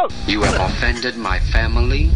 out. You have offended my family